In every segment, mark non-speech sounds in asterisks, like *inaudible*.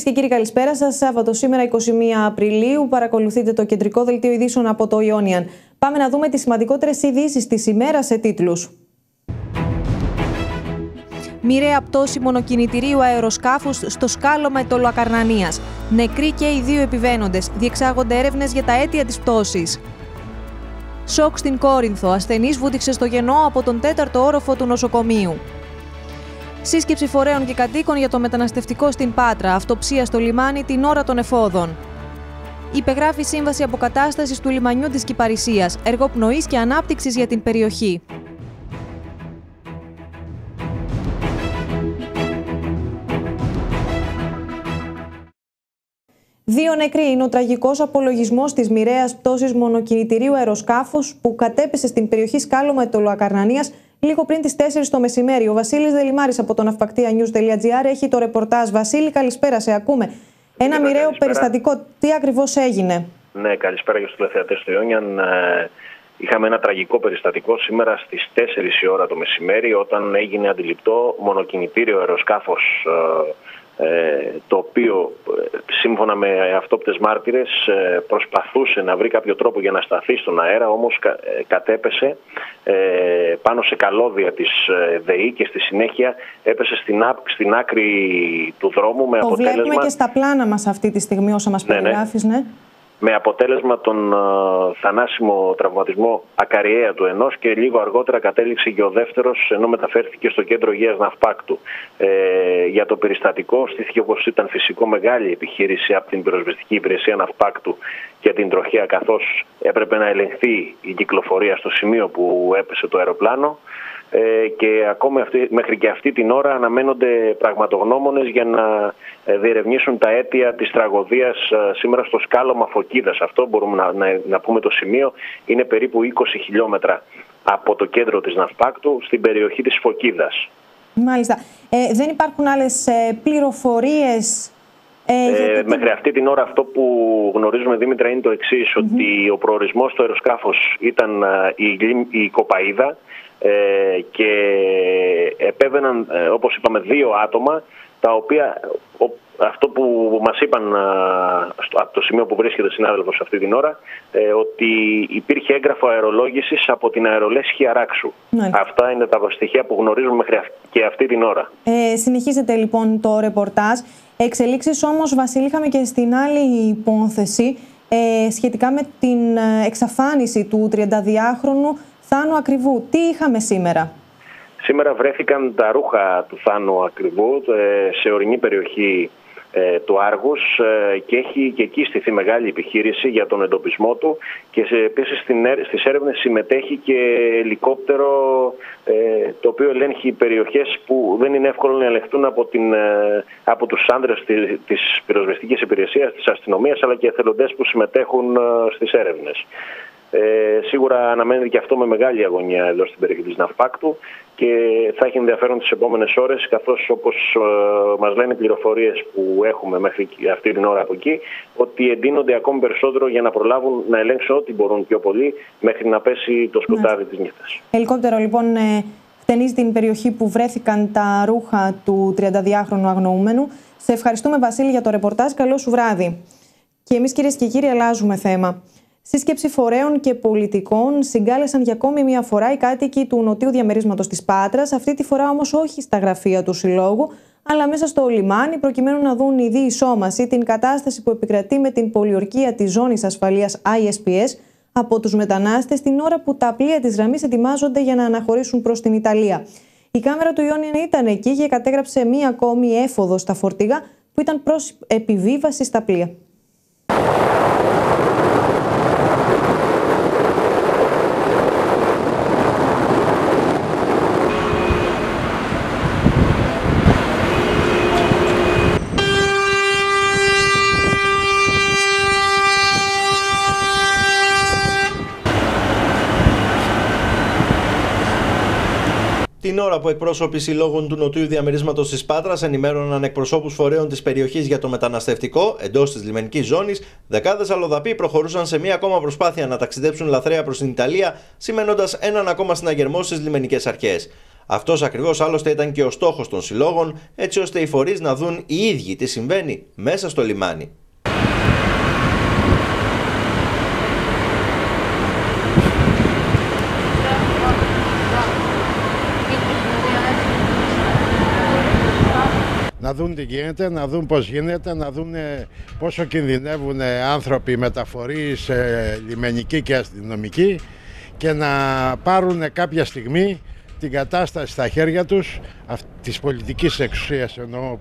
Κυρίες και κύριοι, καλησπέρα σας. Σάββατο σήμερα, 21 Απριλίου, παρακολουθείτε το κεντρικό δελτίο ειδήσεων από το Ιόνιαν. Πάμε να δούμε τις σημαντικότερες ειδήσεις της ημέρας σε τίτλους. Μοιραία πτώση μονοκινητηρίου αεροσκάφους στο σκάλωμα Ετωλοακαρνανία. Νεκροί και οι δύο επιβαίνοντες. Διεξάγονται έρευνες για τα αίτια της πτώσης. Σοκ στην Κόρινθο. Ασθενή βούτυξε στο γενό από τον τέταρτο όροφο του νοσοκομείου. Σύσκεψη φορέων και κατοίκων για το μεταναστευτικό στην Πάτρα. Αυτοψία στο λιμάνι την ώρα των εφόδων. Υπεγράφει σύμβαση αποκατάστασης του λιμανιού της Κυπαρισίας. Έργο πνοής και ανάπτυξης για την περιοχή. Δύο νεκροί είναι ο τραγικός απολογισμός της μοιραίας πτώσης μονοκινητηρίου αεροσκάφους που κατέπεσε στην περιοχή Σκάλωμα Ετωλοακαρνανία λίγο πριν τις 4 το μεσημέρι. Ο Βασίλης Δελημάρης από τον ναυπακτίαnews.gr έχει το ρεπορτάζ. Βασίλη, καλησπέρα, σε ακούμε. Ένα μοιραίο περιστατικό. Τι ακριβώς έγινε; Ναι, καλησπέρα για του τηλεθεατές του Ιόνιαν. Ε, είχαμε ένα τραγικό περιστατικό σήμερα στις 4 η ώρα το μεσημέρι, όταν έγινε αντιληπτό μονοκινητήριο αεροσκάφος ε, ε, το οποίο ε, σύμφωνα με αυτόπτες μάρτυρες ε, προσπαθούσε να βρει κάποιο τρόπο για να σταθεί στον αέρα όμως κατέπεσε πάνω σε καλώδια της ΔΕΗ και στη συνέχεια έπεσε στην, στην άκρη του δρόμου με το αποτέλεσμα... Το βλέπουμε και στα πλάνα μας αυτή τη στιγμή όσα μας ναι, ναι. περιγράφεις, ναι με αποτέλεσμα τον θανάσιμο τραυματισμό ακαριέα του ενός και λίγο αργότερα κατέληξε και ο δεύτερος ενώ μεταφέρθηκε στο κέντρο υγείας Ναυπάκτου. Ε, για το περιστατικό στήθηκε όπως ήταν φυσικό μεγάλη επιχείρηση από την πυροσβεστική υπηρεσία Ναυπάκτου και την τροχέα καθώς έπρεπε να ελεγχθεί η κυκλοφορία στο σημείο που έπεσε το αεροπλάνο. Ε, και ακόμα αυτή, μέχρι και αυτή την ώρα αναμένονται πραγματογνώμονες για να ε, διερευνήσουν τα αίτια της τραγωδίας ε, σήμερα στο σκάλωμα Φωκίδας. Αυτό μπορούμε να, να, να πούμε το σημείο. Είναι περίπου 20 χιλιόμετρα από το κέντρο της Ναυπάκτου στην περιοχή της Φωκίδας. Μάλιστα. Ε, δεν υπάρχουν άλλες ε, πληροφορίες ε, μέχρι αυτή την ώρα αυτό που γνωρίζουμε Δήμητρα είναι το εξής ότι ο προορισμός του αεροσκάφους ήταν η, η Κοπαίδα ε, και επέβαιναν, ε, όπως είπαμε, δύο άτομα τα οποία αυτό που μας είπαν από το σημείο που βρίσκεται συνάδελφος αυτή την ώρα ε, ότι υπήρχε έγγραφο αερολόγησης από την αερολέσχη Αράξου. Ναι. Αυτά είναι τα στοιχεία που γνωρίζουμε μέχρι και αυτή την ώρα. Ε, συνεχίζεται λοιπόν το ρεπορτάζ. Εξελίξεις όμως Βασίλη είχαμε και στην άλλη υπόθεση ε, σχετικά με την εξαφάνιση του 32χρονου Θάνου Ακριβού. Τι είχαμε σήμερα; Σήμερα βρέθηκαν τα ρούχα του Θάνου Ακριβού ε, σε ορεινή περιοχή ε, του Άργους ε, και έχει και εκεί στηθεί μεγάλη επιχείρηση για τον εντοπισμό του και επίσης στις έρευνες συμμετέχει και ελικόπτερο το οποίο ελέγχει περιοχές που δεν είναι εύκολο να ελεγχθούν από, την, από τους άντρες της πυροσβεστικής υπηρεσίας, της αστυνομίας αλλά και εθελοντές που συμμετέχουν στις έρευνες. Ε, σίγουρα αναμένεται και αυτό με μεγάλη αγωνία εδώ στην περιοχή της Ναυπάκτου και θα έχει ενδιαφέρον τις επόμενες ώρες καθώς όπως ε, μας λένε οι πληροφορίες που έχουμε μέχρι αυτή την ώρα από εκεί ότι εντείνονται ακόμη περισσότερο για να προλάβουν να ελέγξουν ό,τι μπορούν πιο πολύ μέχρι να πέσει το σκοτάδι ναι. της νύχτας. Ελικόπτερο λοιπόν ε, χτενίζει την περιοχή που βρέθηκαν τα ρούχα του 32χρονου αγνοούμενου. Σε ευχαριστούμε Βασίλη για το ρεπορτάζ. Καλό σου βράδυ. Και εμείς κυρίες και κύριοι αλλάζουμε θέμα. Σύσκεψη φορέων και πολιτικών συγκάλεσαν για ακόμη μία φορά οι κάτοικοι του νοτίου διαμερίσματος της Πάτρας, αυτή τη φορά όμως όχι στα γραφεία του Συλλόγου, αλλά μέσα στο λιμάνι, προκειμένου να δουν η σώμαση την κατάσταση που επικρατεί με την πολιορκία της ζώνης ασφαλείας ISPS από τους μετανάστες την ώρα που τα πλοία της γραμμής ετοιμάζονται για να αναχωρήσουν προς την Ιταλία. Η κάμερα του Ιόνιαν ήταν εκεί και κατέγραψε μία ακόμη έφοδο στα φορτηγά που ήταν προς επιβίβαση στα πλοία. Την ώρα που εκπρόσωποι συλλόγων του Νοτιού Διαμερίσματος της Πάτρας ενημέρωναν εκπροσώπους φορέων της περιοχής για το μεταναστευτικό εντός της λιμενικής ζώνης, δεκάδες αλλοδαποί προχωρούσαν σε μία ακόμα προσπάθεια να ταξιδέψουν λαθρέα προς την Ιταλία, σημαίνοντας έναν ακόμα συναγερμό στις λιμενικές αρχές. Αυτός ακριβώς άλλωστε ήταν και ο στόχος των συλλόγων, έτσι ώστε οι φορείς να δουν οι ίδιοι τι συμβαίνει μέσα στο λιμάνι. να δουν τι γίνεται, να δουν πώς γίνεται, να δουν πόσο κινδυνεύουν άνθρωποι μεταφορείς, ε, λιμενικοί και αστυνομικοί και να πάρουν κάποια στιγμή την κατάσταση στα χέρια τους, της πολιτικής εξουσίας εννοώ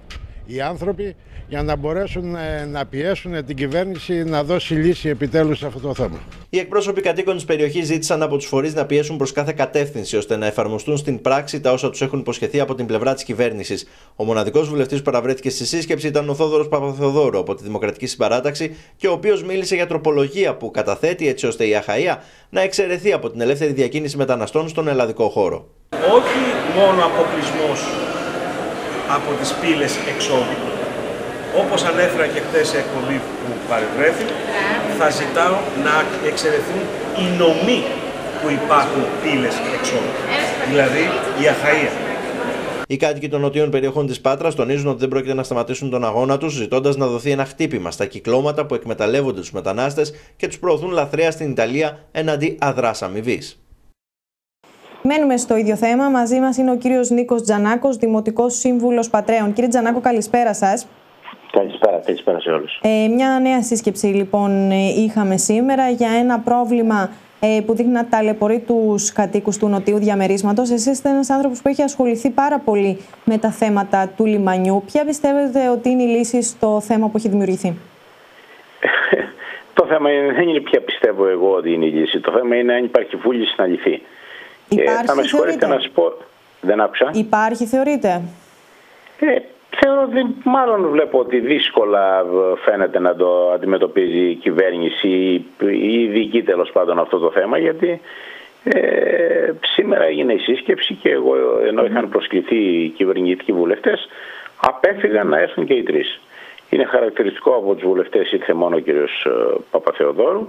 οι άνθρωποι, για να μπορέσουν ε, να πιέσουν την κυβέρνηση να δώσει λύση επιτέλους σε αυτό το θέμα. Οι εκπρόσωποι κατοίκων της περιοχής ζήτησαν από τους φορείς να πιέσουν προς κάθε κατεύθυνση ώστε να εφαρμοστούν στην πράξη τα όσα τους έχουν υποσχεθεί από την πλευρά της κυβέρνησης. Ο μοναδικός βουλευτής που παραβρέθηκε στη σύσκεψη ήταν ο Θόδωρος Παπαθεοδόρου από τη Δημοκρατική Συμπαράταξη και ο οποίος μίλησε για τροπολογία που καταθέτει έτσι ώστε η Αχαία να εξαιρεθεί από την ελεύθερη διακίνηση μεταναστών στον ελλαδικό χώρο. Όχι μόνο αποκλεισμός από τις πύλες εξόδου. Όπως ανέφερα και χθες σε εκπομπή που παρευρέθη, θα ζητάω να εξαιρεθούν οι νομοί που υπάρχουν πύλες εξόδου. Δηλαδή η αχαΐα. Οι κάτοικοι των νοτιών περιοχών της Πάτρας τονίζουν ότι δεν πρόκειται να σταματήσουν τον αγώνα τους, ζητώντας να δοθεί ένα χτύπημα στα κυκλώματα που εκμεταλλεύονται τους μετανάστες και τους προωθούν λαθρέα στην Ιταλία εναντί αδράς αμοιβής. Μένουμε στο ίδιο θέμα. Μαζί μας είναι ο κύριος Νίκος Τζανάκος, Δημοτικός Σύμβουλος Πατρέων. Κύριε Τζανάκο, καλησπέρα σας. Καλησπέρα, καλησπέρα σε όλους. Ε, μια νέα σύσκεψη λοιπόν ε, είχαμε σήμερα για ένα πρόβλημα ε, που δείχνει να ταλαιπωρεί τους κατοίκους του νοτιού διαμερίσματος. Εσείς είστε ένας άνθρωπος που έχει ασχοληθεί πάρα πολύ με τα θέματα του λιμανιού. Ποια πιστεύετε ότι είναι η λύση στο θέμα που έχει δημιουργηθεί, *laughs* Το θέμα δεν είναι ποια πιστεύω εγώ ότι είναι η λύση. Το θέμα είναι αν υπάρχει βούληση να λυθεί. Υπάρχει, θα με συγχωρείτε να σου πω. Δεν άκουσα. Υπάρχει, θεωρείτε; Ε, θεωρώ ότι μάλλον βλέπω ότι δύσκολα φαίνεται να το αντιμετωπίζει η κυβέρνηση ή η ειδική τέλος πάντων αυτό το θέμα γιατί ε, σήμερα έγινε η σύσκεψη και εγώ ενώ είχαν προσκληθεί οι κυβερνητικοί βουλευτές απέφυγαν να έρθουν και οι τρεις. Είναι χαρακτηριστικό από τους βουλευτές ήρθε μόνο ο κύριος ε, Παπαθεοδόρου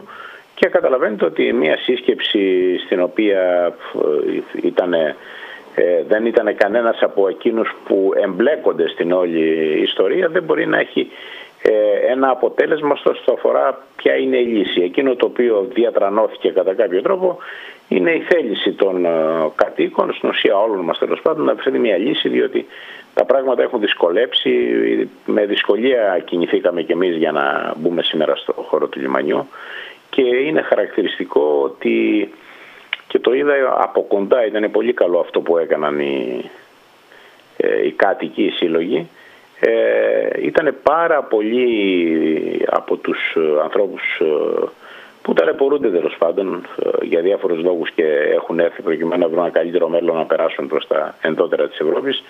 και καταλαβαίνετε ότι μια σύσκεψη στην οποία ε, ήταν, ε, δεν ήταν κανένας από εκείνους που εμπλέκονται στην όλη ιστορία δεν μπορεί να έχει ε, ένα αποτέλεσμα στο αφορά ποια είναι η λύση. Εκείνο το οποίο διατρανώθηκε κατά κάποιο τρόπο είναι η θέληση των κατοίκων, στην ουσία όλων μας τέλος πάντων, να βρεθεί μια λύση διότι τα πράγματα έχουν δυσκολέψει. Με δυσκολία κινηθήκαμε κι εμείς για να μπούμε σήμερα στο χώρο του λιμανιού και είναι χαρακτηριστικό ότι και το είδα από κοντά, ήταν πολύ καλό αυτό που έκαναν οι, ε, οι κάτοικοι, οι σύλλογοι. Ε, ήταν πάρα πολλοί από τους ανθρώπους ε, που ταλαιπωρούνται τέλος πάντων ε, για διάφορους λόγους και έχουν έρθει προκειμένου να βρουν ένα καλύτερο μέλλον να περάσουν προς τα ενδότερα της Ευρώπης.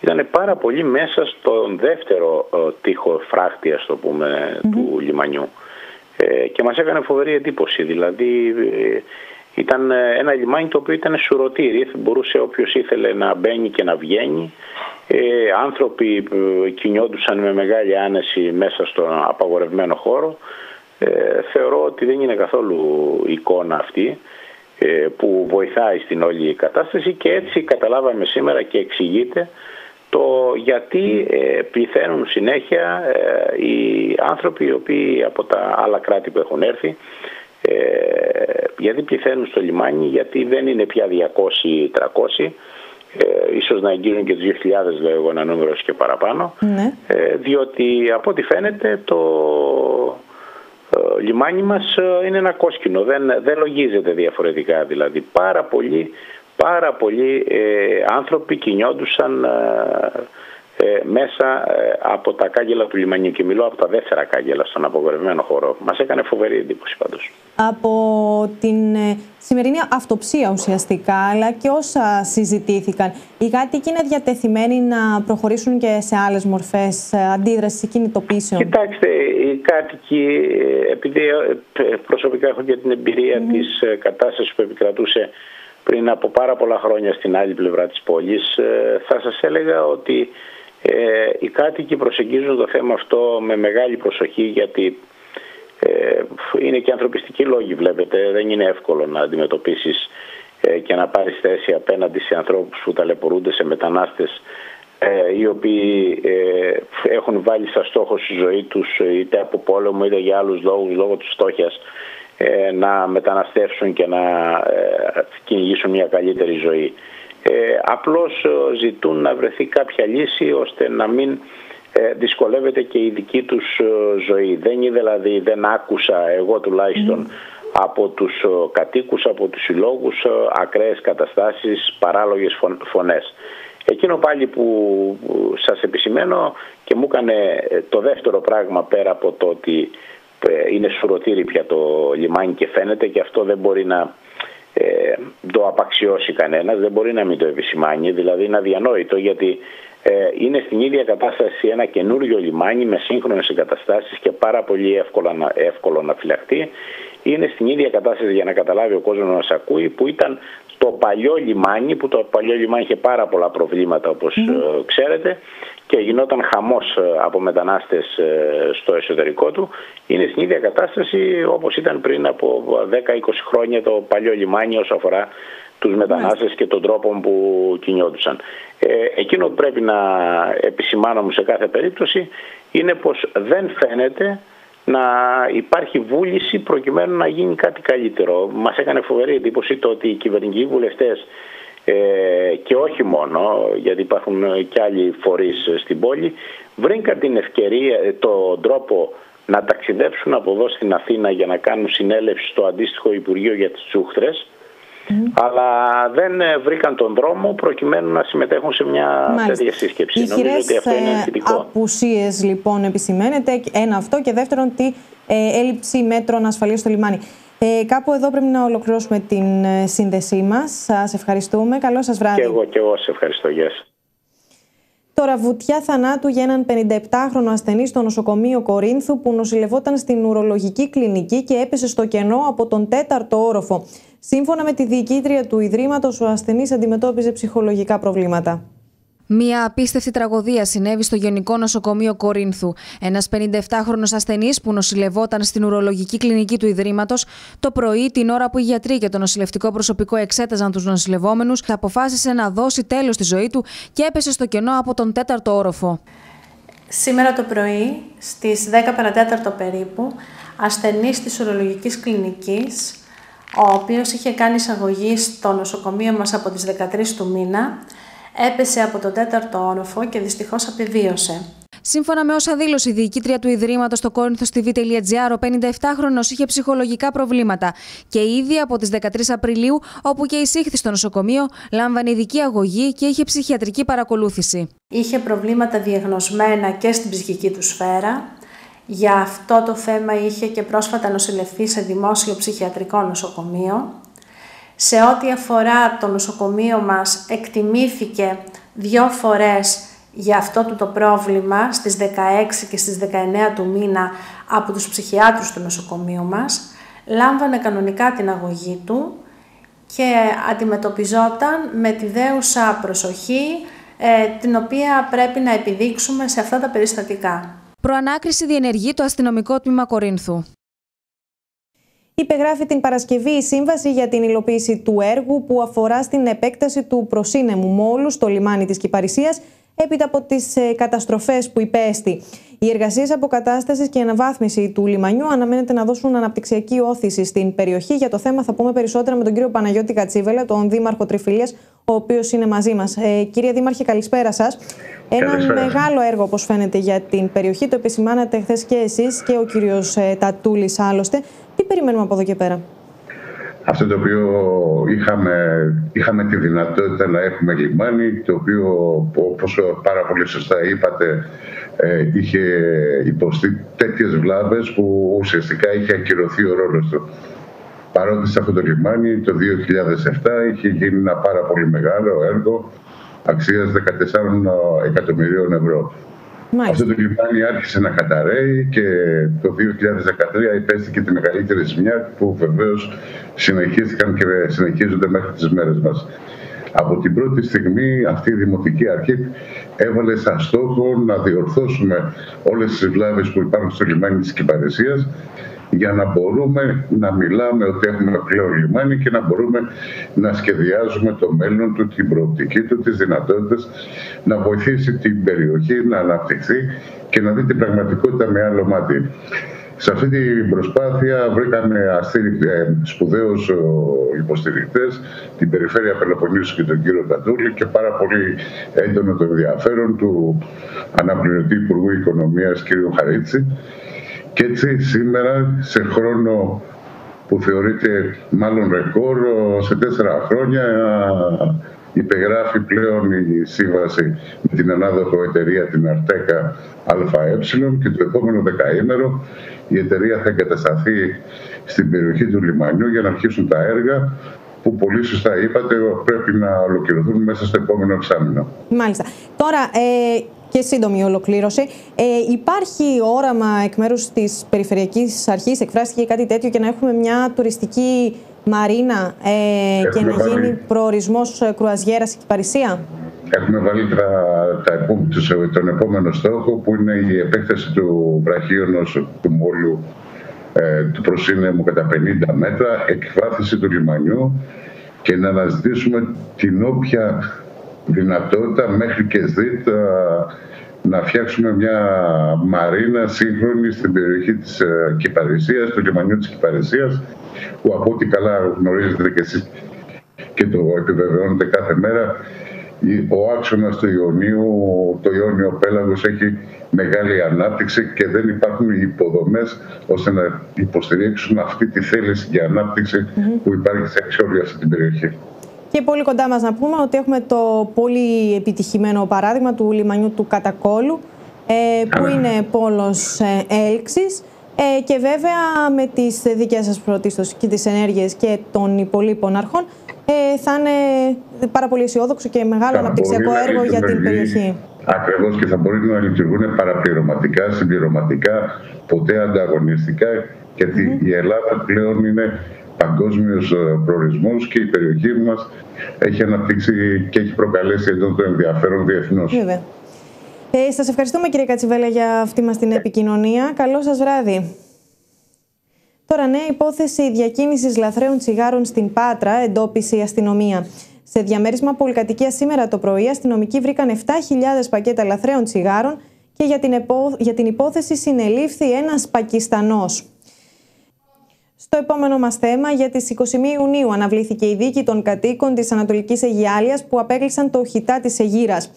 Ήταν πάρα πολύ μέσα στον δεύτερο τείχο φράχτη, το πούμε, του λιμανιού. Ε, και μας έκανε φοβερή εντύπωση. Δηλαδή ε, ήταν ένα λιμάνι το οποίο ήταν σουρωτήρι, μπορούσε όποιος ήθελε να μπαίνει και να βγαίνει. Ε, άνθρωποι κινιόντουσαν με μεγάλη άνεση μέσα στον απαγορευμένο χώρο. Ε, θεωρώ ότι δεν είναι καθόλου εικόνα αυτή που βοηθάει στην όλη κατάσταση και έτσι καταλάβαμε σήμερα και εξηγείται το γιατί ε, πληθαίνουν συνέχεια ε, οι άνθρωποι οι οποίοι από τα άλλα κράτη που έχουν έρθει ε, γιατί πληθαίνουν στο λιμάνι, γιατί δεν είναι πια 200-300 ε, ίσως να εγγύρουν και τους 2.000 λέω εγώ ένα νούμερο και παραπάνω ναι. ε, διότι από ό,τι φαίνεται το ε, λιμάνι μας είναι ένα κόσκινο δεν, δεν λογίζεται διαφορετικά δηλαδή πάρα πολύ πάρα πολλοί ε, άνθρωποι κινιόντουσαν ε, ε, μέσα από τα κάγκελα του λιμανιού και μιλώ από τα δεύτερα κάγκελα στον απογορευμένο χώρο. Μας έκανε φοβερή εντύπωση πάντως. Από την σημερινή αυτοψία ουσιαστικά, αλλά και όσα συζητήθηκαν, οι κάτοικοι είναι διατεθειμένοι να προχωρήσουν και σε άλλες μορφές αντίδρασης ή κινητοποίησεων; Κοιτάξτε, οι κάτοικοι, επειδή προσωπικά έχω και την εμπειρία mm-hmm. της κατάστασης που επικρατούσε πριν από πάρα πολλά χρόνια στην άλλη πλευρά της πόλης ε, θα σας έλεγα ότι ε, οι κάτοικοι προσεγγίζουν το θέμα αυτό με μεγάλη προσοχή γιατί ε, είναι και ανθρωπιστικοί λόγοι βλέπετε. Δεν είναι εύκολο να αντιμετωπίσεις και να πάρεις θέση απέναντι σε ανθρώπους που ταλαιπωρούνται, σε μετανάστες οι οποίοι έχουν βάλει σαν στόχο στη ζωή τους είτε από πόλεμο είτε για άλλους λόγους λόγω της φτώχειας να μεταναστεύσουν και να κυνηγήσουν μια καλύτερη ζωή. Απλώς ζητούν να βρεθεί κάποια λύση ώστε να μην ε, δυσκολεύεται και η δική τους ε, ζωή. Δεν είναι δηλαδή, δεν άκουσα εγώ τουλάχιστον από τους ε, κατοίκους, από τους συλλόγους ακραίες καταστάσεις, παράλογες φωνές. Εκείνο πάλι που σας επισημαίνω και μου έκανε το δεύτερο πράγμα πέρα από το ότι είναι σουρωτήρι πια το λιμάνι και φαίνεται και αυτό δεν μπορεί να το απαξιώσει κανένας, δεν μπορεί να μην το επισημάνει, δηλαδή είναι αδιανόητο γιατί ε, είναι στην ίδια κατάσταση ένα καινούριο λιμάνι με σύγχρονες εγκαταστάσεις και πάρα πολύ εύκολο να, εύκολο να φυλαχτεί. Είναι στην ίδια κατάσταση για να καταλάβει ο κόσμος να μας ακούει που ήταν το παλιό λιμάνι που το παλιό λιμάνι είχε πάρα πολλά προβλήματα όπως ε, ξέρετε και γινόταν χαμός ε, από μετανάστες στο εσωτερικό του. Είναι στην ίδια κατάσταση όπως ήταν πριν από 10-20 χρόνια το παλιό λιμάνι όσο αφορά τους μετανάστες και τον τρόπο που κινιόντουσαν. Ε, εκείνο που πρέπει να επισημάνω μου σε κάθε περίπτωση είναι πως δεν φαίνεται να υπάρχει βούληση προκειμένου να γίνει κάτι καλύτερο. Μας έκανε φοβερή εντύπωση το ότι οι κυβερνητικοί βουλευτές ε, και όχι μόνο, γιατί υπάρχουν και άλλοι φορείς στην πόλη, βρήκαν την ευκαιρία, τον τρόπο να ταξιδέψουν από εδώ στην Αθήνα για να κάνουν συνέλευση στο αντίστοιχο Υπουργείο για τις Τσούχτρες αλλά δεν ε, βρήκαν τον δρόμο προκειμένου να συμμετέχουν σε μια Μάλιστα. τέτοια σύσκεψη. Οι Νομίζω ότι αυτό είναι θετικό. απουσίες λοιπόν επισημαίνεται. Ένα αυτό και δεύτερον τη ε, έλλειψη μέτρων ασφαλείας στο λιμάνι. Ε, κάπου εδώ πρέπει να ολοκληρώσουμε την ε, σύνδεσή μας. Σας ευχαριστούμε. Καλό σας βράδυ. Και εγώ και εγώ σε ευχαριστώ. Γεια σας. Τώρα, βουτιά θανάτου για έναν 57χρονο ασθενή στο νοσοκομείο Κορίνθου που νοσηλευόταν στην ουρολογική κλινική και έπεσε στο κενό από τον τέταρτο όροφο. Σύμφωνα με τη διοικήτρια του Ιδρύματος, ο ασθενής αντιμετώπιζε ψυχολογικά προβλήματα. Μία απίστευτη τραγωδία συνέβη στο Γενικό Νοσοκομείο Κορίνθου. Ένας 57χρονο ασθενής που νοσηλευόταν στην ουρολογική κλινική του Ιδρύματος, το πρωί, την ώρα που οι γιατροί και το νοσηλευτικό προσωπικό εξέταζαν τους νοσηλευόμενους, αποφάσισε να δώσει τέλος στη ζωή του και έπεσε στο κενό από τον τέταρτο όροφο. Σήμερα το πρωί, στις 10 παρατέταρτο περίπου, ασθενής της ουρολογικής κλινικής, ο οποίος είχε κάνει εισαγωγή στο νοσοκομείο μας από τις 13 του μήνα, έπεσε από τον τέταρτο όροφο και δυστυχώς απεβίωσε. Σύμφωνα με όσα δήλωσε η διοικήτρια του Ιδρύματος στο κόρινθος TV.gr, ο 57χρονο είχε ψυχολογικά προβλήματα και ήδη από τις 13 Απριλίου, όπου και εισήχθη στο νοσοκομείο, λάμβανε ειδική αγωγή και είχε ψυχιατρική παρακολούθηση. Είχε προβλήματα διαγνωσμένα και στην ψυχική του σφαίρα. Για αυτό το θέμα είχε και πρόσφατα νοσηλευθεί σε δημόσιο ψυχιατρικό νοσοκομείο. Σε ό,τι αφορά το νοσοκομείο μας, εκτιμήθηκε δύο φορές για αυτό του το πρόβλημα στις 16 και στις 19 του μήνα από τους ψυχιάτρους του νοσοκομείου μας. Λάμβανε κανονικά την αγωγή του και αντιμετωπιζόταν με τη δέουσα προσοχή ε, την οποία πρέπει να επιδείξουμε σε αυτά τα περιστατικά. Προανάκριση διενεργεί το αστυνομικό τμήμα Κορίνθου υπεγράφει την Παρασκευή η σύμβαση για την υλοποίηση του έργου που αφορά στην επέκταση του προσύνεμου μόλου στο λιμάνι της Κυπαρισίας έπειτα από τις ε, καταστροφές που υπέστη. Οι εργασίες αποκατάστασης και αναβάθμιση του λιμανιού αναμένεται να δώσουν αναπτυξιακή όθηση στην περιοχή. Για το θέμα θα πούμε περισσότερα με τον κύριο Παναγιώτη Κατσίβελα, τον Δήμαρχο Τριφυλία, ο οποίος είναι μαζί μας. Ε, κύριε Δήμαρχε, καλησπέρα σας. Ένα μεγάλο έργο, όπως φαίνεται, για την περιοχή. Το επισημάνατε χθες και εσείς και ο κύριος ε, Τατούλης, άλλωστε. Τι περιμένουμε από εδώ και πέρα; Αυτό το οποίο είχαμε, είχαμε τη δυνατότητα να έχουμε λιμάνι, το οποίο όπως πάρα πολύ σωστά είπατε ε, είχε υποστεί τέτοιες βλάβες που ουσιαστικά είχε ακυρωθεί ο ρόλος του. Παρότι σε αυτό το λιμάνι το 2007 είχε γίνει ένα πάρα πολύ μεγάλο έργο αξίας 14 εκατομμυρίων ευρώ. Αυτό το λιμάνι άρχισε να καταραίει και το 2013 υπέστηκε τη μεγαλύτερη ζημιά που βεβαίως συνεχίστηκαν και συνεχίζονται μέχρι τις μέρες μας. Από την πρώτη στιγμή αυτή η Δημοτική Αρχή έβαλε σαν στόχο να διορθώσουμε όλες τις βλάβες που υπάρχουν στο λιμάνι της Κυπαρισίας για να μπορούμε να μιλάμε ότι έχουμε πλέον λιμάνι και να μπορούμε να σχεδιάζουμε το μέλλον του, την προοπτική του, τις δυνατότητες να βοηθήσει την περιοχή να αναπτυχθεί και να δει την πραγματικότητα με άλλο μάτι. Σε αυτή την προσπάθεια βρήκαμε ε, σπουδαίους υποστηρικτές, την Περιφέρεια Πελοποννήσου και τον κύριο Κατούλη και πάρα πολύ έντονο το ενδιαφέρον του αναπληρωτή Υπουργού Οικονομίας κύριο Χαρίτση. Και έτσι σήμερα σε χρόνο που θεωρείται μάλλον ρεκόρ σε τέσσερα χρόνια υπεγράφει πλέον η σύμβαση με την ανάδοχο εταιρεία την Αρτέκα ΑΕ και το επόμενο δεκαήμερο η εταιρεία θα εγκατασταθεί στην περιοχή του λιμανιού για να αρχίσουν τα έργα που πολύ σωστά είπατε πρέπει να ολοκληρωθούν μέσα στο επόμενο εξάμεινο. Μάλιστα. Τώρα, ε, και σύντομη ολοκλήρωση. Ε, υπάρχει όραμα εκ μέρους της Περιφερειακής Αρχής, εκφράστηκε κάτι τέτοιο, και να έχουμε μια τουριστική μαρίνα ε, και να γίνει προορισμός ε, κρουαζιέρας και Παρισία; Έχουμε βάλει τα, τα, τον επόμενο στόχο που είναι η επέκταση του βραχίωνος του μόλου ε, του προσύνεμου κατά 50 μέτρα, εκβάθηση του λιμανιού και να αναζητήσουμε την όποια δυνατότητα μέχρι και ΣΔΙΤ να φτιάξουμε μια μαρίνα σύγχρονη στην περιοχή της ε, Κυπαρισίας, του λιμανιού της Κυπαρισίας που από ό,τι καλά γνωρίζετε και εσείς και το επιβεβαιώνετε κάθε μέρα ο άξονας του Ιωνίου, το Ιόνιο Πέλαγος έχει μεγάλη ανάπτυξη και δεν υπάρχουν οι υποδομές ώστε να υποστηρίξουν αυτή τη θέληση για αναπτυξη που υπάρχει σε όλη αυτή την περιοχή. Και πολύ κοντά μας να πούμε ότι έχουμε το πολύ επιτυχημένο παράδειγμα του λιμανιού του Κατακόλου, ε, που είναι πόλος ε, έλξης. Ε, και βέβαια με τις δικές σας πρωτίστως και τις ενέργειες και των υπολείπων αρχών θα είναι πάρα πολύ αισιόδοξο και μεγάλο αναπτυξιακό έργο για την περιοχή. Ακριβώς και θα μπορεί να λειτουργούν παραπληρωματικά, συμπληρωματικά, ποτέ ανταγωνιστικά, γιατί η Ελλάδα πλέον είναι παγκόσμιος ε, προορισμός και η περιοχή μας έχει αναπτύξει και έχει προκαλέσει εδώ το ενδιαφέρον διεθνώς. Ε, σας ευχαριστούμε κύριε Κατσιβέλα για αυτή μας την επικοινωνία. Καλό σας βράδυ. Τώρα νέα υπόθεση διακίνησης λαθρέων τσιγάρων στην Πάτρα εντόπισε η αστυνομία. Σε διαμέρισμα πολυκατοικία σήμερα το πρωί, αστυνομικοί βρήκαν 7.000 πακέτα λαθρέων τσιγάρων και για την, για την υπόθεση συνελήφθη ένας Πακιστανός. Στο επόμενο μας θέμα, για τις 21 Ιουνίου αναβλήθηκε η δίκη των κατοίκων της Ανατολικής Αιγιάλια που απέκλεισαν το χιτά της Αιγύρας.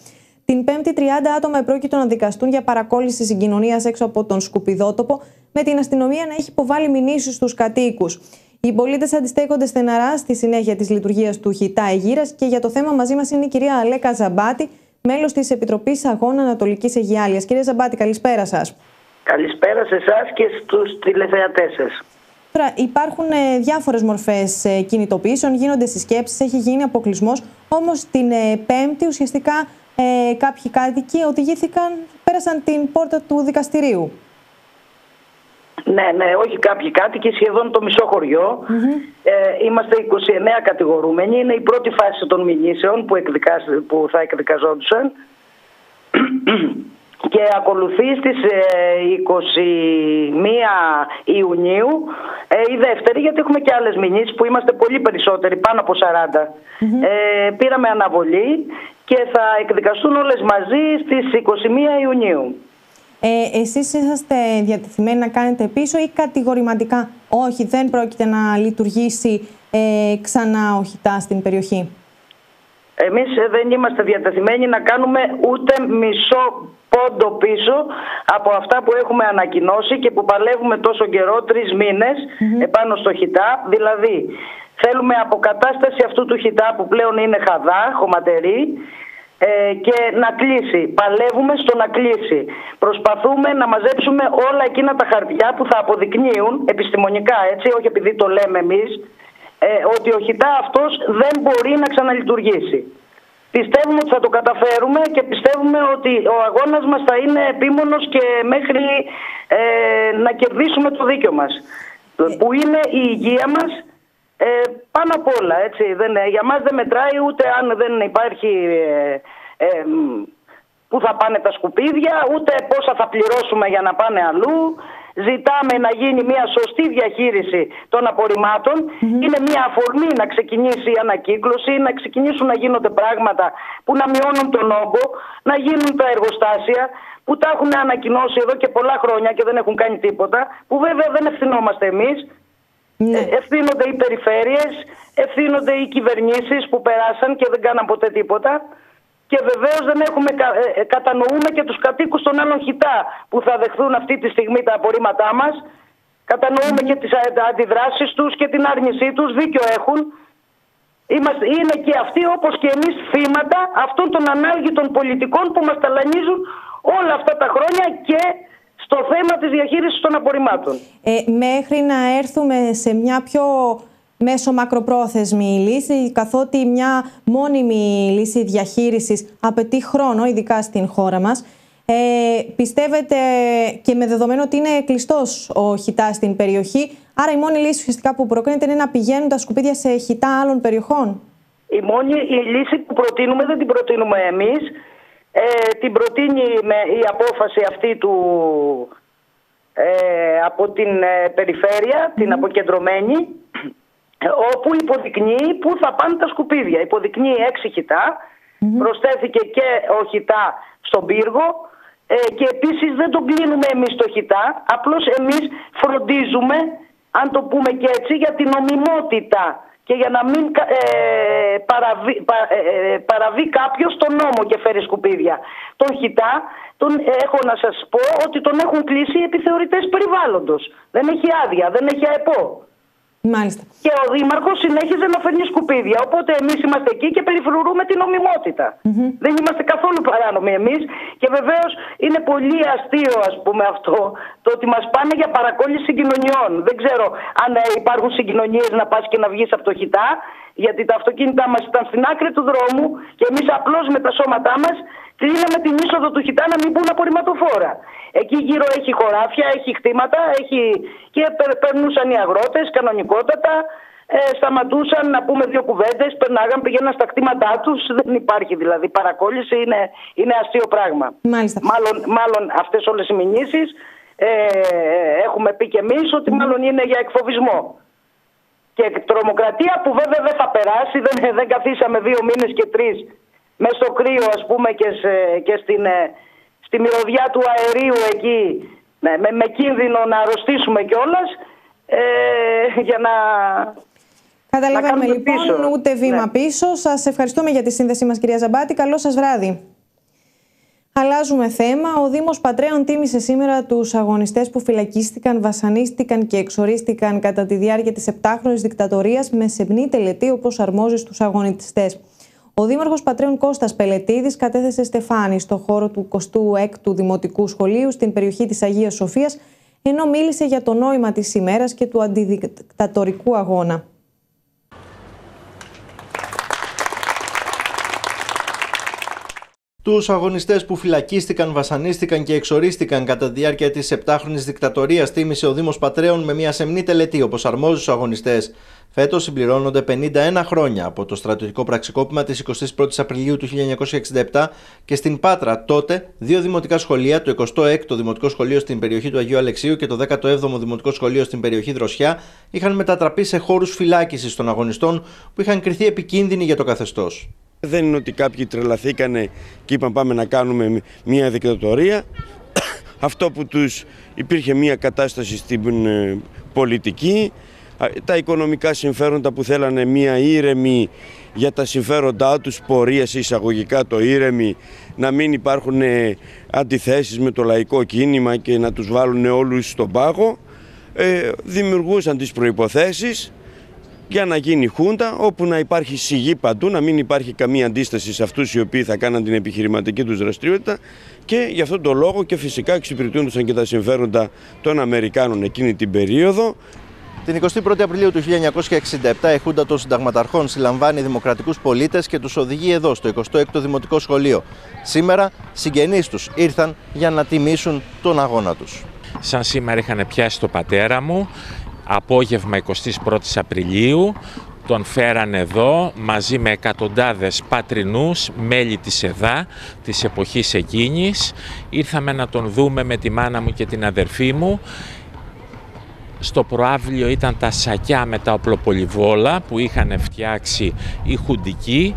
Την 5η 30 άτομα επρόκειτο να δικαστούν για παρακόλληση συγκοινωνίας έξω από τον Σκουπιδότοπο, με την αστυνομία να έχει υποβάλει μηνύσεις στους κατοίκους. Οι πολίτες αντιστέκονται στεναρά στη συνέχεια της λειτουργίας του χιτά Αιγύρας και για το θέμα μαζί μας είναι η κυρία Αλέκα Ζαμπάτη, μέλος της Επιτροπής Αγώνα Ανατολικής Αιγιάλια. Κυρία Ζαμπάτη, καλησπέρα σας. Καλησπέρα σε εσάς και στους τηλεθεατές σας. Τώρα, υπάρχουν ε, διάφορες μορφές ε, κινητοποιήσεων, γίνονται συσκέψεις, έχει γίνει αποκλεισμός. Όμως την ε, Πέμπτη ουσιαστικά ε, κάποιοι κάτοικοι οδηγήθηκαν, πέρασαν την πόρτα του δικαστηρίου. Ναι, ναι, όχι κάποιοι κάτοικοι, σχεδόν το μισό Ε, είμαστε 29 κατηγορούμενοι. Είναι η πρώτη φάση των μηνύσεων που, που θα εκδικαζόντουσαν και ακολουθεί στις 21 ε, Ιουνίου ε, η δεύτερη γιατί έχουμε και άλλες μηνύσεις που είμαστε πολύ περισσότεροι, πάνω από 40. Ε, πήραμε αναβολή και θα εκδικαστούν όλες μαζί στις 21 Ιουνίου. Ε, εσείς είσαστε διατεθειμένοι να κάνετε πίσω ή κατηγορηματικά όχι, δεν πρόκειται να λειτουργήσει ε, ξανά οχητά στην περιοχή; Εμείς δεν είμαστε διατεθειμένοι να κάνουμε ούτε μισό πόντο πίσω από αυτά που έχουμε ανακοινώσει και που παλεύουμε τόσο καιρό, τρεις μήνες επάνω στο χιτά. Δηλαδή θέλουμε αποκατάσταση αυτού του χιτά που πλέον είναι χαδά, χωματερή ε, και να κλείσει. Παλεύουμε στο να κλείσει. Προσπαθούμε να μαζέψουμε όλα εκείνα τα χαρτιά που θα αποδεικνύουν επιστημονικά, έτσι, όχι επειδή το λέμε εμείς, ε, ότι ο χιτά αυτός δεν μπορεί να ξαναλειτουργήσει. Πιστεύουμε ότι θα το καταφέρουμε και πιστεύουμε ότι ο αγώνας μας θα είναι επίμονος και μέχρι ε, να κερδίσουμε το δίκιο μας. Που είναι η υγεία μας ε, πάνω απ' όλα. Έτσι. Δεν, για μας δεν μετράει ούτε αν δεν υπάρχει ε, πού θα πάνε τα σκουπίδια, ούτε πόσα θα πληρώσουμε για να πάνε αλλού. Ζητάμε να γίνει μια σωστή διαχείριση των απορριμματων Είναι μια αφορμή να ξεκινήσει η ανακύκλωση, να ξεκινήσουν να γίνονται πράγματα που να μειώνουν τον όγκο, να γίνουν τα εργοστάσια που τα έχουν ανακοινώσει εδώ και πολλά χρόνια και δεν έχουν κάνει τίποτα, που βέβαια δεν ευθυνόμαστε εμείς, ναι. Ε, ευθύνονται οι περιφέρειες, ευθύνονται οι κυβερνήσεις που περάσαν και δεν κάναν ποτέ τίποτα και βεβαίως δεν έχουμε, ε, ε, κατανοούμε και τους κατοίκους των άλλων χιτά που θα δεχθούν αυτή τη στιγμή τα απορρίμματά μας. Κατανοούμε και τις αντιδράσεις τους και την άρνησή τους, δίκιο έχουν. Είμαστε, είναι και αυτοί όπως και εμείς θύματα αυτών των ανάλγητων πολιτικών που μας ταλανίζουν όλα αυτά τα χρόνια και στο θέμα της διαχείρισης των απορριμμάτων. Ε, μέχρι να έρθουμε σε μια πιο μέσω μακροπρόθεσμη λύση, καθότι μια μόνιμη λύση διαχείρισης απαιτεί χρόνο, ειδικά στην χώρα μας. Ε, πιστεύετε και με δεδομένο ότι είναι κλειστός ο χιτά στην περιοχή, άρα η μόνη λύση ουσιαστικά που προκρίνεται είναι να πηγαίνουν τα σκουπίδια σε χιτά άλλων περιοχών; Η μόνη η λύση που προτείνουμε δεν την προτείνουμε εμείς. Ε, την προτείνει με η απόφαση αυτή του, ε, από την ε, περιφέρεια, την αποκεντρωμένη όπου υποδεικνύει πού θα πάνε τα σκουπίδια. Υποδεικνύει έξι χιτά, προσθέθηκε και ο χιτά στον πύργο ε, και επίσης δεν τον κλείνουμε εμείς το χιτά, απλώς εμείς φροντίζουμε, αν το πούμε και έτσι, για την ομιμότητα και για να μην ε, παραβεί, ε, ε, παραβεί κάποιος τον νόμο και φέρει σκουπίδια. Τον χιτά τον, έχω να σας πω ότι τον έχουν κλείσει επιθεωρητές περιβάλλοντος. Δεν έχει άδεια, δεν έχει ΑΕΠΟ. Μάλιστα. Και ο Δήμαρχος συνέχιζε να φέρνει σκουπίδια. Οπότε εμείς είμαστε εκεί και περιφρουρούμε την νομιμότητα. Δεν είμαστε καθόλου παράνομοι εμείς. Και βεβαίως είναι πολύ αστείο, ας πούμε, αυτό το ότι μας πάνε για παρακόλληση συγκοινωνιών. Δεν ξέρω αν ε, υπάρχουν συγκοινωνίες να πας και να βγεις από το χιτά, γιατί τα αυτοκίνητά μας ήταν στην άκρη του δρόμου και εμείς απλώς με τα σώματά μας κλείναμε την είσοδο του χιτά να μην μπουν απορριμματοφόρα. Εκεί γύρω έχει χωράφια, έχει χτήματα έχει... και περνούσαν οι αγρότες κανονικότατα. Ε, σταματούσαν να πούμε δύο κουβέντες, περνάγαν, πήγαιναν στα κτήματά τους. Δεν υπάρχει δηλαδή παρακόλληση, είναι, είναι αστείο πράγμα. Μάλιστα. Μάλλον, μάλλον αυτές όλες οι μηνύσεις ε, έχουμε πει και εμείς ότι μάλλον είναι για εκφοβισμό. Και τρομοκρατία που βέβαια δεν θα περάσει, δεν, δεν καθίσαμε δύο μήνες και τρεις μέσα στο κρύο ας πούμε και, και στην, ε, στη μυρωδιά του αερίου εκεί με, με, κίνδυνο να αρρωστήσουμε κιόλας ε, για να Καταλαβαίνουμε λοιπόν πίσω. ούτε βήμα ναι. πίσω. Σας ευχαριστούμε για τη σύνδεσή μας κυρία Ζαμπάτη. Καλό σας βράδυ. Αλλάζουμε θέμα. Ο Δήμος Πατρέων τίμησε σήμερα τους αγωνιστές που φυλακίστηκαν, βασανίστηκαν και εξορίστηκαν κατά τη διάρκεια της επτάχρονης δικτατορίας με σεμνή τελετή όπως αρμόζει στους αγωνιστές. Ο Δήμαρχος Πατρέων Κώστας Πελετίδης κατέθεσε στεφάνι στο χώρο του 26ου Δημοτικού Σχολείου στην περιοχή της Αγίας Σοφίας, ενώ μίλησε για το νόημα της ημέρας και του αντιδικτατορικού αγώνα. Τους αγωνιστές που φυλακίστηκαν, βασανίστηκαν και εξορίστηκαν κατά τη διάρκεια της επτάχρονης δικτατορίας, τίμησε ο Δήμος Πατρέων με μια σεμνή τελετή, όπως αρμόζει στους αγωνιστές. Φέτος συμπληρώνονται 51 χρόνια από το στρατιωτικό πραξικόπημα της 21η Απριλίου του 1967 και στην Πάτρα τότε δύο δημοτικά σχολεία, το 26ο Δημοτικό Σχολείο στην περιοχή του Αγίου Αλεξίου και το 17ο Δημοτικό Σχολείο στην περιοχή Δροσιά, είχαν μετατραπεί σε χώρους φυλάκισης των αγωνιστών που είχαν κριθεί επικίνδυνοι για το καθεστώς. Δεν είναι ότι κάποιοι τρελαθήκανε και είπαν πάμε να κάνουμε μια δικτατορία. *coughs* Αυτό που τους υπήρχε μια κατάσταση στην ε, πολιτική, τα οικονομικά συμφέροντα που θέλανε μια ήρεμη για τα συμφέροντά τους πορεία σε εισαγωγικά το ήρεμη να μην υπάρχουν ε, αντιθέσεις με το λαϊκό κίνημα και να τους βάλουν όλους στον πάγο ε, δημιουργούσαν τις προϋποθέσεις για να γίνει χούντα όπου να υπάρχει σιγή παντού, να μην υπάρχει καμία αντίσταση σε αυτούς οι οποίοι θα κάναν την επιχειρηματική τους δραστηριότητα και γι' αυτόν τον λόγο και φυσικά εξυπηρετούνταν και τα συμφέροντα των Αμερικάνων εκείνη την περίοδο. Την 21η Απριλίου του 1967 η Χούντα των Συνταγματαρχών συλλαμβάνει δημοκρατικούς πολίτες και τους οδηγεί εδώ στο 26ο Δημοτικό Σχολείο. Σήμερα συγγενείς τους ήρθαν για να τιμήσουν τον αγώνα τους. Σαν σήμερα είχαν πιάσει το πατέρα μου, απόγευμα 21 Απριλίου τον φέραν εδώ μαζί με εκατοντάδες πατρινούς, μέλη της ΕΔΑ, της εποχής εκείνης. Ήρθαμε να τον δούμε με τη μάνα μου και την αδερφή μου. Στο προάβλιο ήταν τα σακιά με τα οπλοπολιβόλα που είχαν φτιάξει οι χουντικοί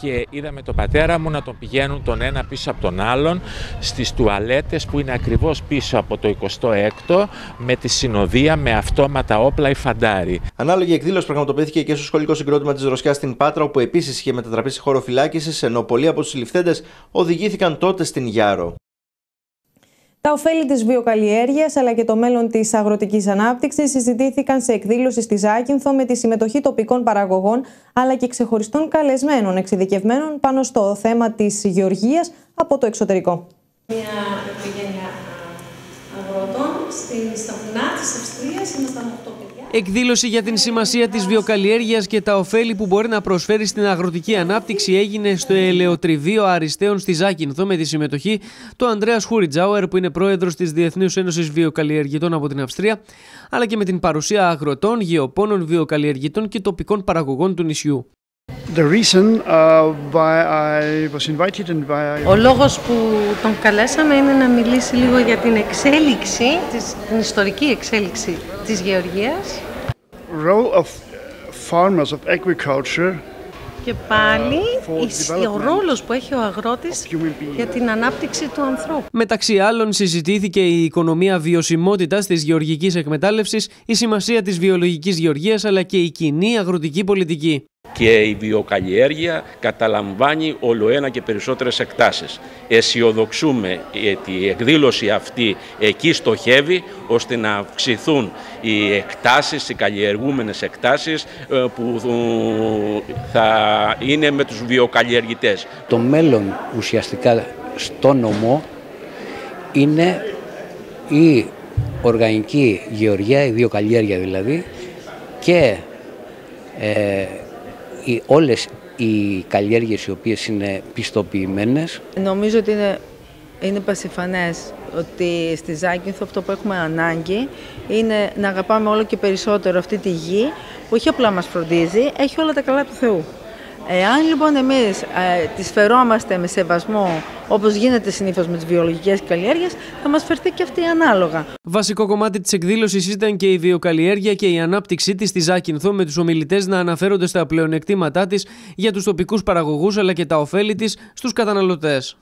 και είδαμε τον πατέρα μου να τον πηγαίνουν τον ένα πίσω από τον άλλον στις τουαλέτες που είναι ακριβώς πίσω από το 26ο με τη συνοδεία με αυτόματα όπλα ή φαντάρι. Ανάλογη εκδήλωση πραγματοποιήθηκε και στο σχολικό συγκρότημα της Ρωσιά στην Πάτρα, όπου επίσης είχε μετατραπεί σε χώρο φυλάκισης, ενώ πολλοί από τους συλληφθέντες οδηγήθηκαν τότε στην Γιάρο. Τα ωφέλη της βιοκαλλιέργειας αλλά και το μέλλον της αγροτικής ανάπτυξης συζητήθηκαν σε εκδήλωση στη Ζάκυνθο με τη συμμετοχή τοπικών παραγωγών αλλά και ξεχωριστών καλεσμένων εξειδικευμένων πάνω στο θέμα της γεωργίας από το εξωτερικό. Μια οικογένεια αγροτών στα βουνά της Αυστρίας, ήμασταν 8 Εκδήλωση για την σημασία της βιοκαλλιέργειας και τα ωφέλη που μπορεί να προσφέρει στην αγροτική ανάπτυξη έγινε στο ελαιοτριβείο Αριστέων στη Ζάκυνθο με τη συμμετοχή του Ανδρέας Χουριτζάουερ που είναι πρόεδρος της Διεθνούς Ένωσης Βιοκαλλιεργητών από την Αυστρία αλλά και με την παρουσία αγροτών, γεωπόνων, βιοκαλλιεργητών και τοπικών παραγωγών του νησιού. Uh, Ο λόγος που τον καλέσαμε είναι να μιλήσει λίγο για την εξέλιξη, την ιστορική εξέλιξη της γεωργίας. Role of farmers of agriculture και πάλι ο ρόλος που έχει ο αγρότης για την ανάπτυξη του ανθρώπου. Μεταξύ άλλων συζητήθηκε η οικονομία βιωσιμότητας της γεωργικής εκμετάλλευσης, η σημασία της βιολογικής γεωργίας αλλά και η κοινή αγροτική πολιτική και η βιοκαλλιέργεια καταλαμβάνει όλο ένα και περισσότερες εκτάσεις. Αισιοδοξούμε ότι η εκδήλωση αυτή εκεί στοχεύει ώστε να αυξηθούν οι εκτάσεις, οι καλλιεργούμενες εκτάσεις ε, που θα είναι με τους βιοκαλλιεργητές. Το μέλλον ουσιαστικά στο νομό είναι η οργανική γεωργία, η βιοκαλλιέργεια δηλαδή και ε, οι, όλες οι καλλιέργειες οι οποίες είναι πιστοποιημένες. Νομίζω ότι είναι, είναι πασιφανές ότι στη Ζάκυνθο αυτό που έχουμε ανάγκη είναι να αγαπάμε όλο και περισσότερο αυτή τη γη που όχι απλά μας φροντίζει, έχει όλα τα καλά του Θεού. Εάν λοιπόν εμείς ε, τις φερόμαστε με σεβασμό όπως γίνεται συνήθως με τις βιολογικές καλλιέργειες, θα μας φερθεί και αυτή ανάλογα. Βασικό κομμάτι της εκδήλωσης ήταν και η βιοκαλλιέργεια και η ανάπτυξή της στη Ζάκυνθο με τους ομιλητές να αναφέρονται στα πλεονεκτήματά της για τους τοπικούς παραγωγούς αλλά και τα ωφέλη της στους καταναλωτές.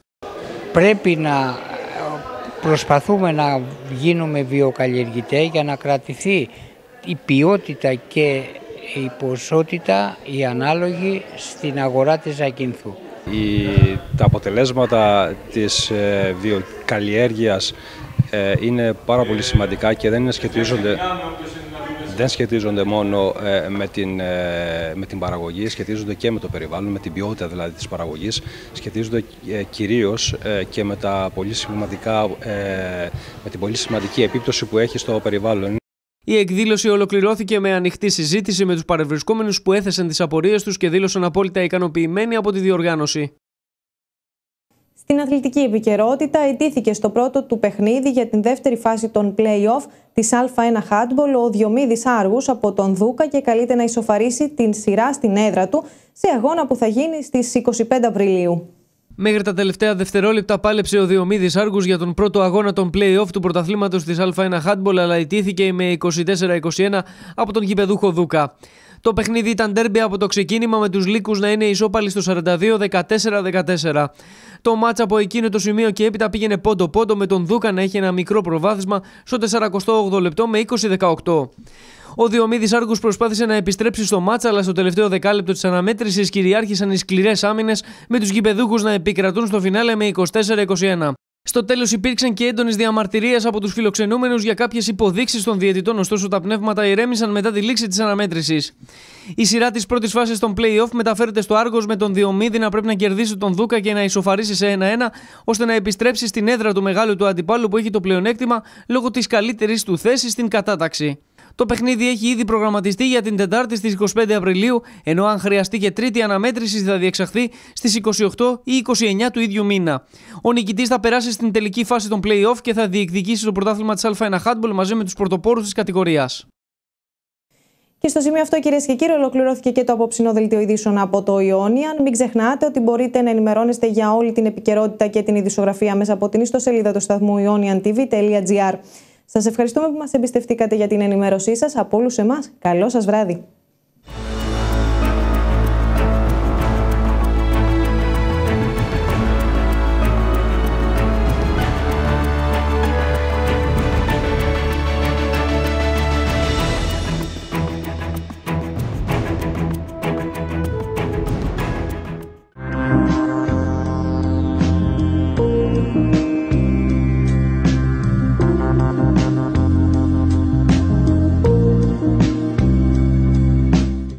Πρέπει να προσπαθούμε να γίνουμε βιοκαλλιεργητές για να κρατηθεί η ποιότητα και η ποσότητα η ανάλογη στην αγορά της Ακίνθου. Η, τα αποτελέσματα της ε, βιοκαλλιέργειας ε, είναι πάρα πολύ σημαντικά και δεν σχετίζονται, δεν σχετίζονται μόνο ε, με, την, ε, με την παραγωγή, σχετίζονται και με το περιβάλλον, με την ποιότητα δηλαδή της παραγωγής, σχετίζονται κυρίως και με, τα πολύ σημαντικά, με την πολύ σημαντική επίπτωση που έχει στο περιβάλλον. Η εκδήλωση ολοκληρώθηκε με ανοιχτή συζήτηση με τους παρευρισκόμενους που έθεσαν τις απορίες τους και δήλωσαν απόλυτα ικανοποιημένοι από τη διοργάνωση. Στην αθλητική επικαιρότητα ετήθηκε στο πρώτο του παιχνίδι για την δεύτερη φάση των play-off της Α1 Handball ο Διομήδης Άργους από τον Δούκα και καλείται να ισοφαρίσει την σειρά στην έδρα του σε αγώνα που θα γίνει στις 25 Απριλίου. Μέχρι τα τελευταία δευτερόλεπτα πάλεψε ο Διομήδης Άργους για τον πρώτο αγώνα των play-off του πρωταθλήματος της Α1 Handball, αλλά ιτήθηκε με 24-21 από τον γηπεδούχο Δούκα. Το παιχνίδι ήταν τέρμπι από το ξεκίνημα με τους λύκους να είναι ισόπαλοι στο 42-14-14. Το μάτσα από εκείνο το σημείο και έπειτα πήγαινε πόντο-πόντο με τον Δούκα να έχει ένα μικρό προβάδισμα στο 48 λεπτό με 20-18. Ο Διομήδης Άργους προσπάθησε να επιστρέψει στο μάτσα, αλλά στο τελευταίο δεκάλεπτο της αναμέτρησης κυριάρχησαν οι σκληρές άμυνες, με τους γηπεδούχους να επικρατούν στο φινάλε με 24-21. Στο τέλος υπήρξαν και έντονες διαμαρτυρίες από τους φιλοξενούμενους για κάποιες υποδείξεις των διαιτητών, ωστόσο τα πνεύματα ηρέμησαν μετά τη λήξη της αναμέτρησης. Η σειρά της πρώτης φάσης των playoff μεταφέρεται στο Άργος με τον Διομήδη να πρέπει να κερδίσει τον Δούκα και να ισοφαρίσει σε 1-1, ώστε να επιστρέψει στην έδρα του μεγάλου του αντιπάλου που έχει το πλεονέκτημα λόγω της καλύτερης του θέσης στην κατάταξη. Το παιχνίδι έχει ήδη προγραμματιστεί για την Τετάρτη στις 25 Απριλίου, ενώ αν χρειαστεί και τρίτη αναμέτρηση θα διεξαχθεί στις 28 ή 29 του ίδιου μήνα. Ο νικητής θα περάσει στην τελική φάση των play-off και θα διεκδικήσει το πρωτάθλημα της Α1 Handball μαζί με τους πρωτοπόρους της κατηγορίας. Και στο σημείο αυτό, κυρίες και κύριοι, ολοκληρώθηκε και το απόψινό δελτίο ειδήσεων από το Ιόνιαν. Μην ξεχνάτε ότι μπορείτε να ενημερώνεστε για όλη την επικαιρότητα και την ειδησογραφία μέσα από την ιστοσελίδα του σταθμού ioniantv.gr. Σας ευχαριστούμε που μας εμπιστευτήκατε για την ενημέρωσή σας. Από όλους εμάς, καλό σας βράδυ.